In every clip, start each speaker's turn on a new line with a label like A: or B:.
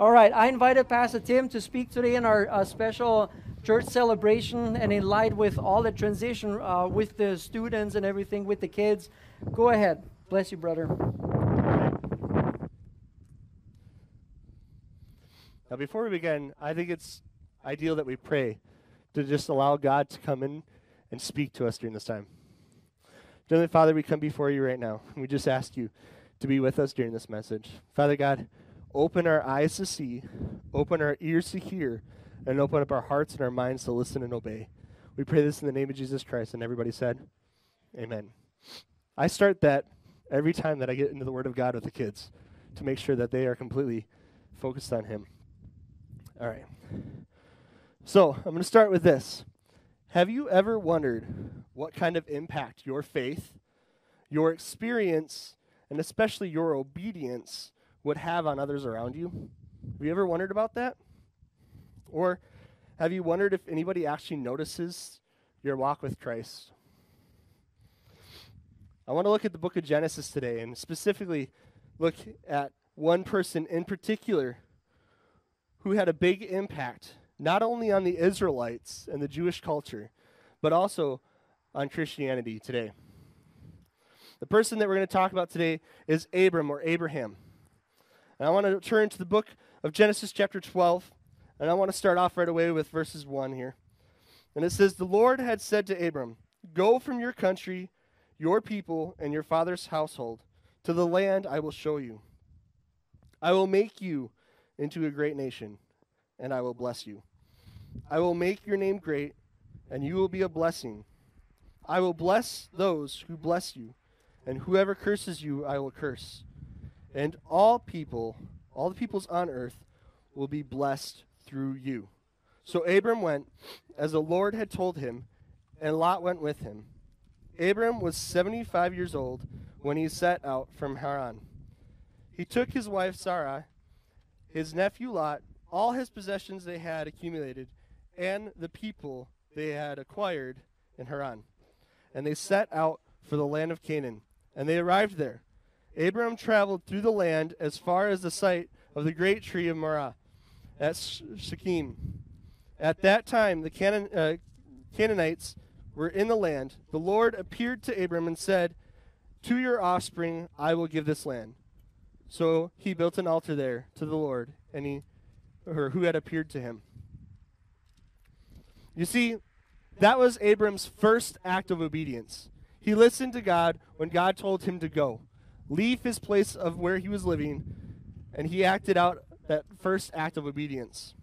A: All right, I invited Pastor Tim to speak today in our uh, special church celebration and in light with all the transition uh, with the students and everything with the kids. Go ahead. Bless you, brother.
B: Now, before we begin, I think it's ideal that we pray to just allow God to come in and speak to us during this time. Heavenly Father, we come before you right now. We just ask you to be with us during this message. Father God, open our eyes to see, open our ears to hear, and open up our hearts and our minds to listen and obey. We pray this in the name of Jesus Christ. And everybody said, Amen. I start that every time that I get into the Word of God with the kids to make sure that they are completely focused on Him. All right. So I'm going to start with this. Have you ever wondered what kind of impact your faith, your experience, and especially your obedience would have on others around you? Have you ever wondered about that? Or have you wondered if anybody actually notices your walk with Christ? I want to look at the book of Genesis today and specifically look at one person in particular who had a big impact, not only on the Israelites and the Jewish culture, but also on Christianity today. The person that we're going to talk about today is Abram or Abraham. And I want to turn to the book of Genesis, chapter 12, and I want to start off right away with verses 1 here. And it says, The Lord had said to Abram, Go from your country, your people, and your father's household to the land I will show you. I will make you into a great nation, and I will bless you. I will make your name great, and you will be a blessing. I will bless those who bless you, and whoever curses you, I will curse. And all people, all the peoples on earth, will be blessed through you. So Abram went as the Lord had told him, and Lot went with him. Abram was 75 years old when he set out from Haran. He took his wife Sarah, his nephew Lot, all his possessions they had accumulated, and the people they had acquired in Haran. And they set out for the land of Canaan. And they arrived there. Abram traveled through the land as far as the site of the great tree of Moreh at Shechem. At that time, the Canaan, uh, Canaanites were in the land. The Lord appeared to Abram and said, To your offspring I will give this land. So he built an altar there to the Lord, and he, or who had appeared to him. You see, that was Abram's first act of obedience. He listened to God when God told him to go, leave his place of where he was living, and he acted out that first act of obedience.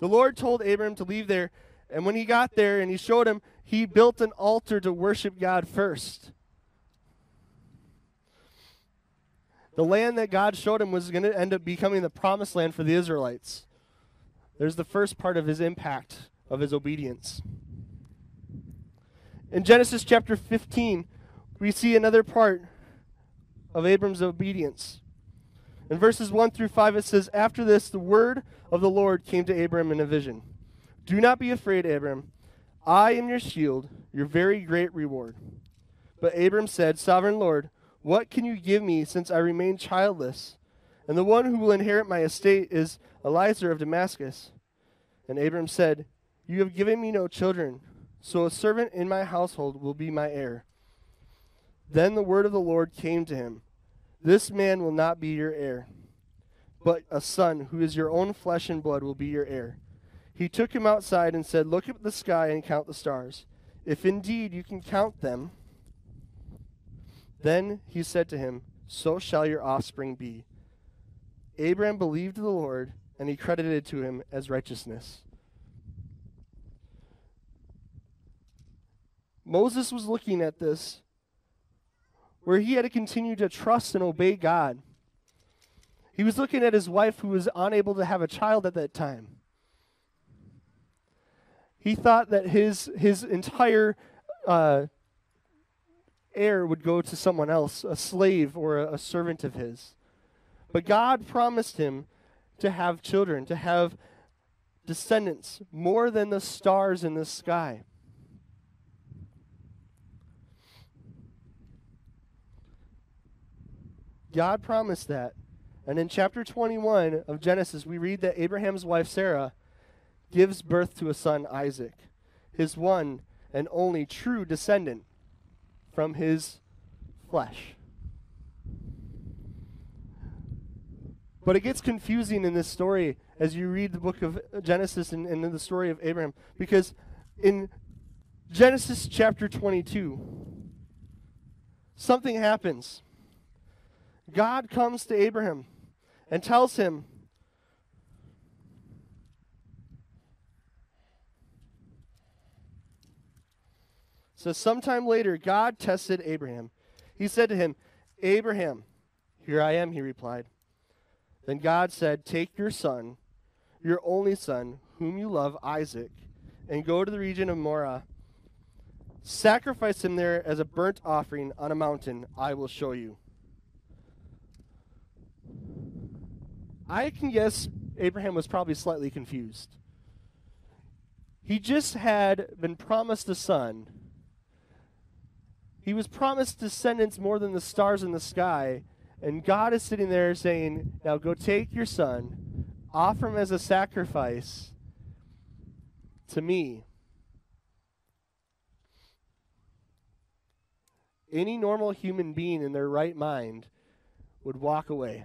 B: The Lord told Abram to leave there, and when he got there and he showed him, he built an altar to worship God first. The land that God showed him was going to end up becoming the promised land for the Israelites. There's the first part of his impact of his obedience. In Genesis chapter 15, we see another part of Abram's obedience. In verses 1 through 5, it says, After this, the word of the Lord came to Abram in a vision. Do not be afraid, Abram. I am your shield, your very great reward. But Abram said, Sovereign Lord, what can you give me since I remain childless? And the one who will inherit my estate is Eliezer of Damascus. And Abram said, You have given me no children, so a servant in my household will be my heir. Then the word of the Lord came to him This man will not be your heir, but a son who is your own flesh and blood will be your heir. He took him outside and said, Look at the sky and count the stars. If indeed you can count them, then he said to him, So shall your offspring be. Abraham believed the Lord, and he credited it to him as righteousness. Moses was looking at this, where he had to continue to trust and obey God. He was looking at his wife, who was unable to have a child at that time. He thought that his, his entire uh, heir would go to someone else, a slave or a, a servant of his. But God promised him to have children, to have descendants, more than the stars in the sky. God promised that. And in chapter 21 of Genesis, we read that Abraham's wife Sarah gives birth to a son, Isaac, his one and only true descendant from his flesh. But it gets confusing in this story as you read the book of Genesis and, and the story of Abraham. Because in Genesis chapter 22, something happens. God comes to Abraham and tells him, So sometime later, God tested Abraham. He said to him, Abraham, here I am, he replied. Then God said, Take your son, your only son, whom you love, Isaac, and go to the region of Moriah. Sacrifice him there as a burnt offering on a mountain I will show you. I can guess Abraham was probably slightly confused. He just had been promised a son. He was promised descendants more than the stars in the sky, and God is sitting there saying, Now go take your son, offer him as a sacrifice to me. Any normal human being in their right mind would walk away.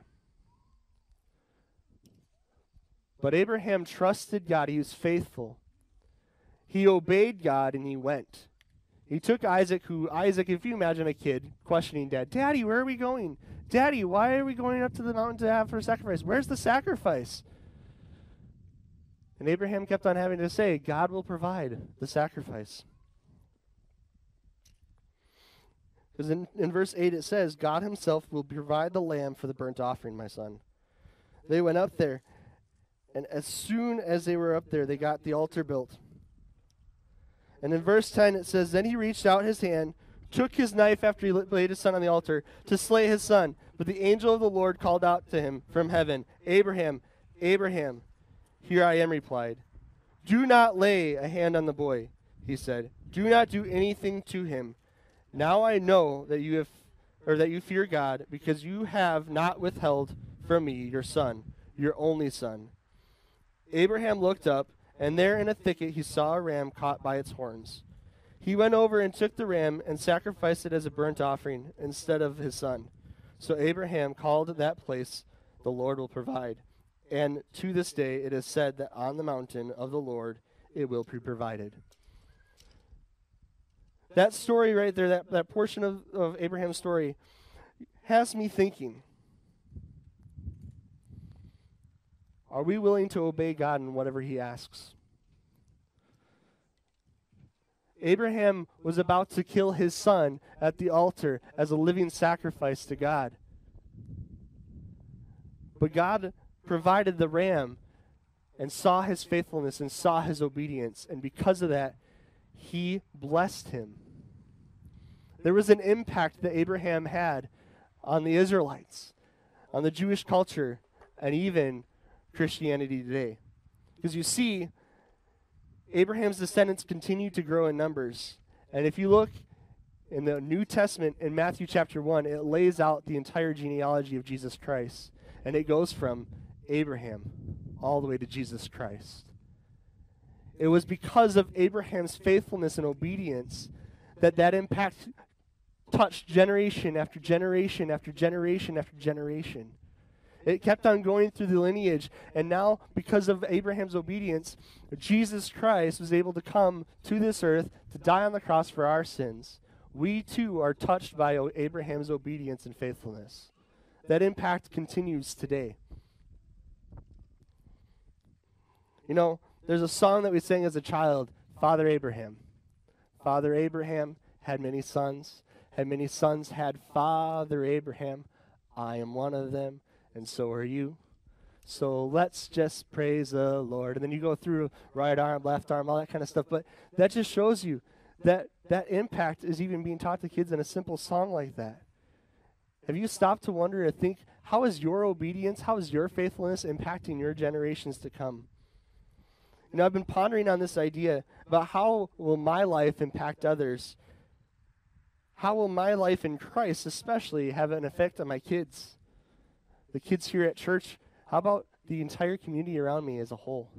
B: But Abraham trusted God. He was faithful. He obeyed God and he went. He took Isaac, who, Isaac, if you imagine a kid questioning dad, Daddy, where are we going? Daddy, why are we going up to the mountain to have for a sacrifice? Where's the sacrifice? And Abraham kept on having to say, God will provide the sacrifice. Because in, in verse 8 it says, God himself will provide the lamb for the burnt offering, my son. They went up there, and as soon as they were up there, they got the altar built. And in verse 10 it says, Then he reached out his hand took his knife after he laid his son on the altar to slay his son. But the angel of the Lord called out to him from heaven, Abraham, Abraham. Here I am, replied. Do not lay a hand on the boy, he said. Do not do anything to him. Now I know that you have or that you fear God, because you have not withheld from me your son, your only son. Abraham looked up, and there in a thicket he saw a ram caught by its horns. He went over and took the ram and sacrificed it as a burnt offering instead of his son. So Abraham called that place, The Lord will provide. And to this day it is said that on the mountain of the Lord it will be provided. That story right there, that, that portion of, of Abraham's story, has me thinking Are we willing to obey God in whatever He asks? Abraham was about to kill his son at the altar as a living sacrifice to God. But God provided the ram and saw his faithfulness and saw his obedience. And because of that, he blessed him. There was an impact that Abraham had on the Israelites, on the Jewish culture, and even Christianity today. Because you see, Abraham's descendants continued to grow in numbers. And if you look in the New Testament in Matthew chapter 1, it lays out the entire genealogy of Jesus Christ. And it goes from Abraham all the way to Jesus Christ. It was because of Abraham's faithfulness and obedience that that impact touched generation after generation after generation after generation. It kept on going through the lineage. And now, because of Abraham's obedience, Jesus Christ was able to come to this earth to die on the cross for our sins. We too are touched by Abraham's obedience and faithfulness. That impact continues today. You know, there's a song that we sang as a child, Father Abraham. Father Abraham had many sons, had many sons, had Father Abraham. I am one of them and so are you. So let's just praise the Lord. And then you go through right arm, left arm, all that kind of stuff. But that just shows you that that impact is even being taught to kids in a simple song like that. Have you stopped to wonder and think, how is your obedience, how is your faithfulness impacting your generations to come? You know, I've been pondering on this idea about how will my life impact others? How will my life in Christ, especially, have an effect on my kids? The kids here at church, how about the entire community around me as a whole?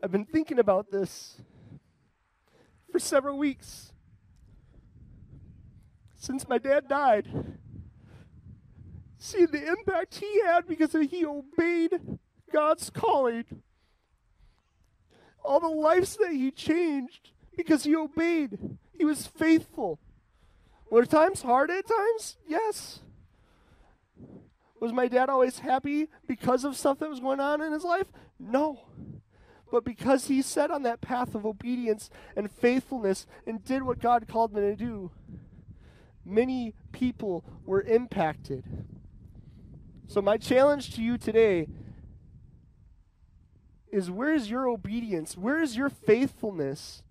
B: I've been thinking about this for several weeks since my dad died. See the impact he had because he obeyed God's calling. All the lives that he changed because he obeyed. He was faithful. Were times hard at times? Yes. Was my dad always happy because of stuff that was going on in his life? No. But because he set on that path of obedience and faithfulness and did what God called him to do, many people were impacted. So, my challenge to you today is where is your obedience? Where is your faithfulness?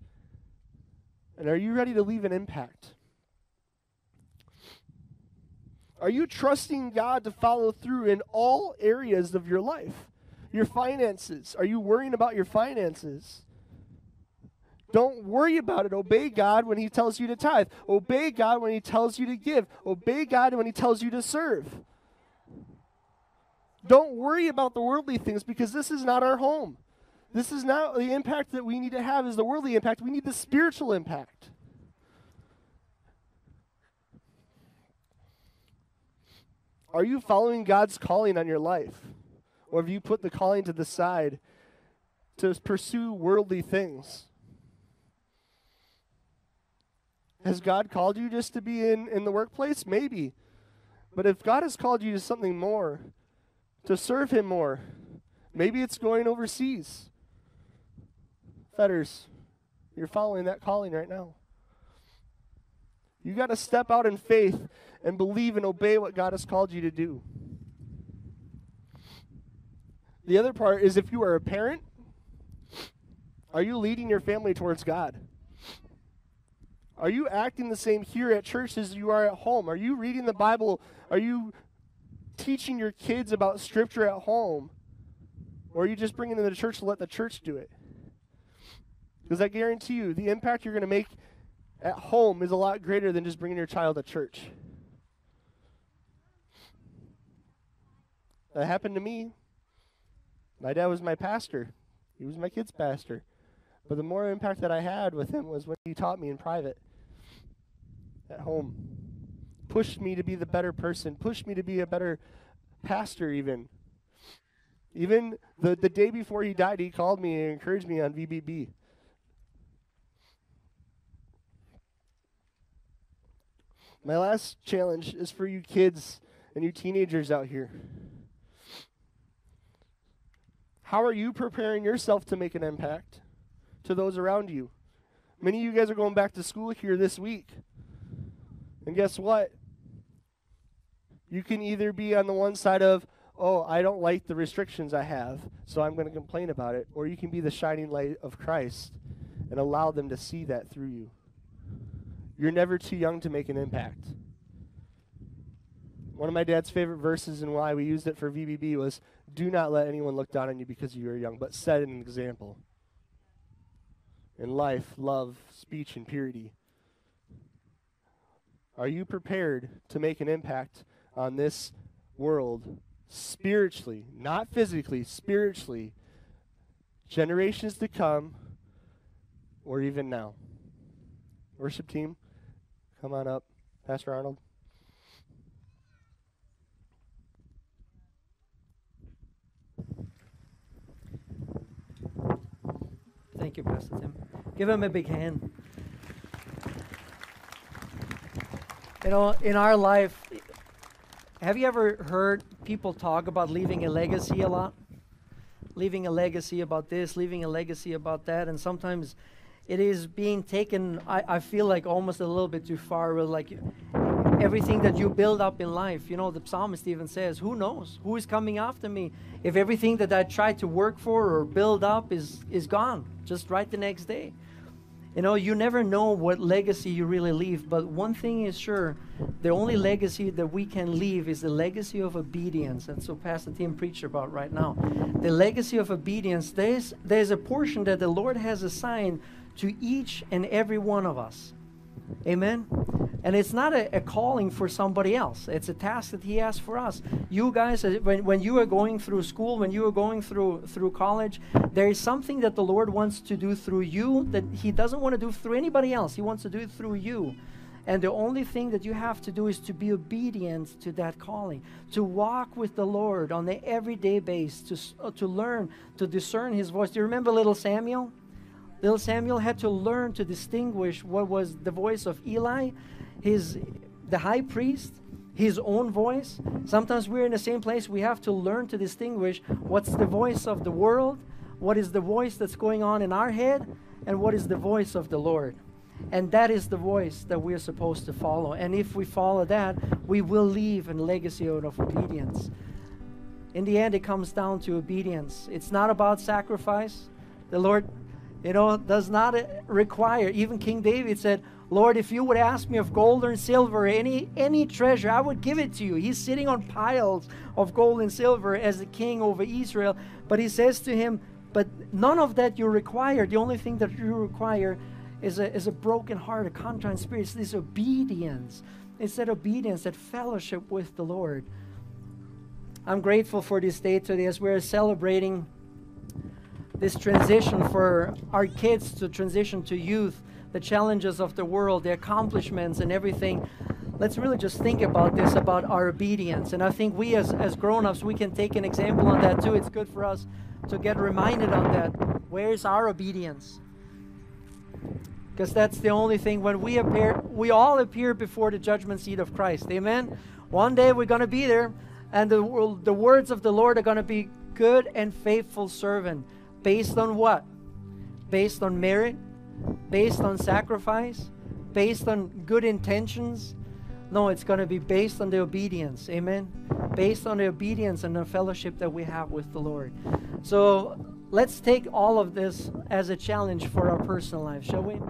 B: And are you ready to leave an impact? Are you trusting God to follow through in all areas of your life? Your finances. Are you worrying about your finances? Don't worry about it. Obey God when He tells you to tithe. Obey God when He tells you to give. Obey God when He tells you to serve. Don't worry about the worldly things because this is not our home. This is not the impact that we need to have is the worldly impact. We need the spiritual impact. Are you following God's calling on your life? Or have you put the calling to the side to pursue worldly things? Has God called you just to be in, in the workplace? Maybe. But if God has called you to something more, to serve Him more, maybe it's going overseas. Fetters, you're following that calling right now. You got to step out in faith and believe and obey what God has called you to do. The other part is if you are a parent, are you leading your family towards God? Are you acting the same here at church as you are at home? Are you reading the Bible? Are you teaching your kids about Scripture at home? Or are you just bringing them to the church to let the church do it? Because I guarantee you, the impact you're going to make at home is a lot greater than just bringing your child to church. That happened to me. My dad was my pastor. He was my kid's pastor. But the more impact that I had with him was when he taught me in private at home. Pushed me to be the better person, pushed me to be a better pastor, even. Even the, the day before he died, he called me and encouraged me on VBB. My last challenge is for you kids and you teenagers out here. How are you preparing yourself to make an impact to those around you? Many of you guys are going back to school here this week. And guess what? You can either be on the one side of, oh, I don't like the restrictions I have, so I'm going to complain about it, or you can be the shining light of Christ and allow them to see that through you. You're never too young to make an impact. One of my dad's favorite verses and why we used it for VBB was do not let anyone look down on you because you are young, but set an example in life, love, speech, and purity. Are you prepared to make an impact on this world spiritually, not physically, spiritually, generations to come, or even now? Worship team, come on up. Pastor Arnold.
A: Thank you, Pastor Tim. Give him a big hand. You know, in our life, have you ever heard people talk about leaving a legacy a lot? Leaving a legacy about this, leaving a legacy about that, and sometimes it is being taken, I, I feel like almost a little bit too far with like everything that you build up in life. You know, the psalmist even says, Who knows? Who is coming after me? If everything that I tried to work for or build up is, is gone, just right the next day. You know, you never know what legacy you really leave, but one thing is sure the only legacy that we can leave is the legacy of obedience. And so Pastor Tim preached about right now. The legacy of obedience, there's, there's a portion that the Lord has assigned to each and every one of us. Amen. And it's not a, a, calling for somebody else. It's a task that He has for us. You guys, uh, when, when you are going through school, when you are going through through college, there is something that the Lord wants to do through you that He doesn't want to do through anybody else. He wants to do it through you. And the only thing that you have to do is to be obedient to that calling, to walk with the Lord on the everyday base, to, uh, to learn to discern His voice. Do you remember little Samuel? Little Samuel had to learn to distinguish what was the voice of Eli, his the high priest, his own voice. Sometimes we're in the same place. We have to learn to distinguish what's the voice of the world, what is the voice that's going on in our head, and what is the voice of the Lord. And that is the voice that we're supposed to follow. And if we follow that, we will leave a legacy of obedience. In the end, it comes down to obedience. It's not about sacrifice. The Lord you know, does not uh, require. Even King David said, Lord, if you would ask me of gold or silver, any any treasure, I would give it to you. He's sitting on piles of gold and silver as the king over Israel. But he says to him, But none of that you require. The only thing that you require is a, is a broken heart, a contrite spirit. It's this obedience. It's that obedience, that fellowship with the Lord. I'm grateful for this day today as we're celebrating this transition for our kids to transition to youth, the challenges of the world, the accomplishments, and everything. Let's really just think about this about our obedience. And I think we, as, as grown ups, we can take an example on that too. It's good for us to get reminded on that. Where is our obedience? Because that's the only thing when we appear, we all appear before the judgment seat of Christ. Amen. One day we're going to be there, and the, the words of the Lord are going to be good and faithful servant. Based on what? Based on merit? Based on sacrifice? Based on good intentions? No, it's going to be based on the obedience. Amen. Based on the obedience and the fellowship that we have with the Lord. So let's take all of this as a challenge for our personal life, shall we?